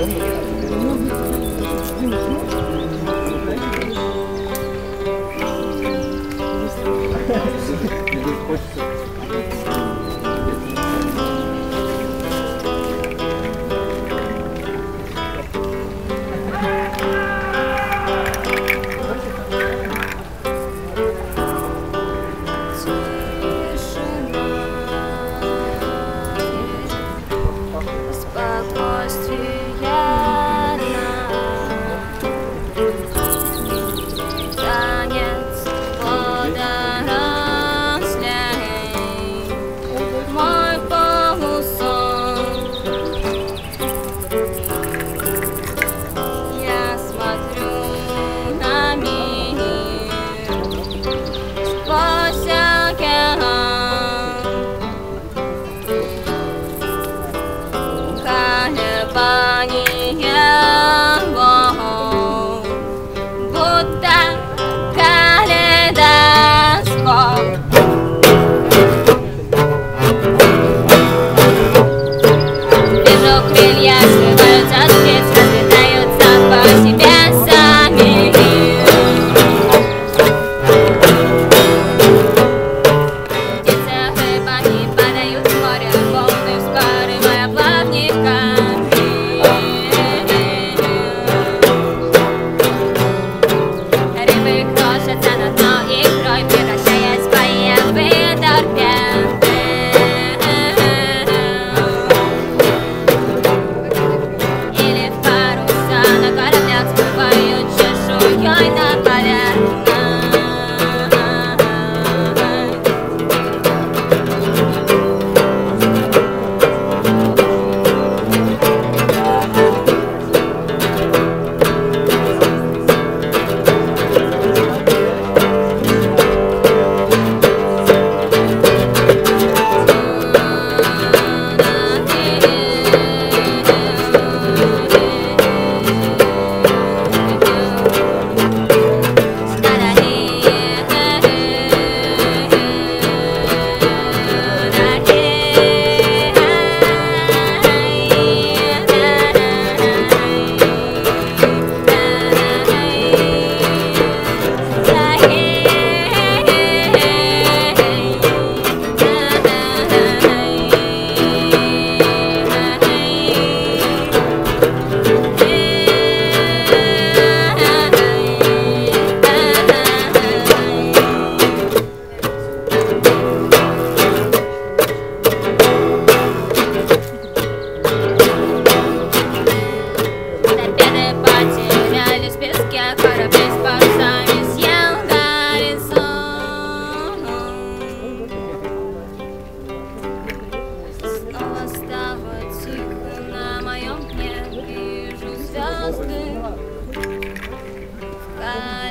Танец はい。